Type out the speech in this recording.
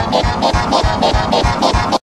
Thank